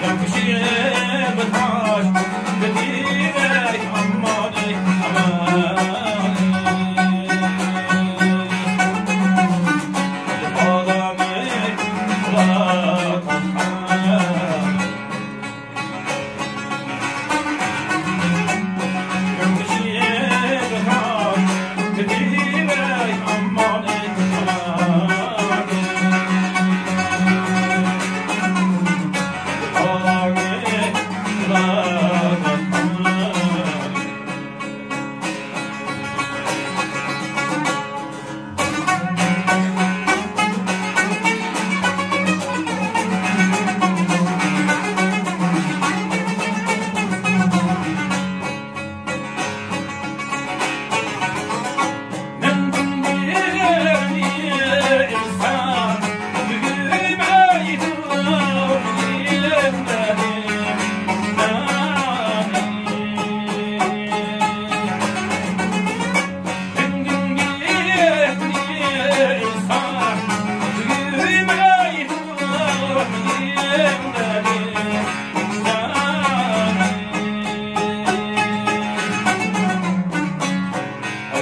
两个新人。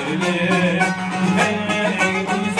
Kula ihsan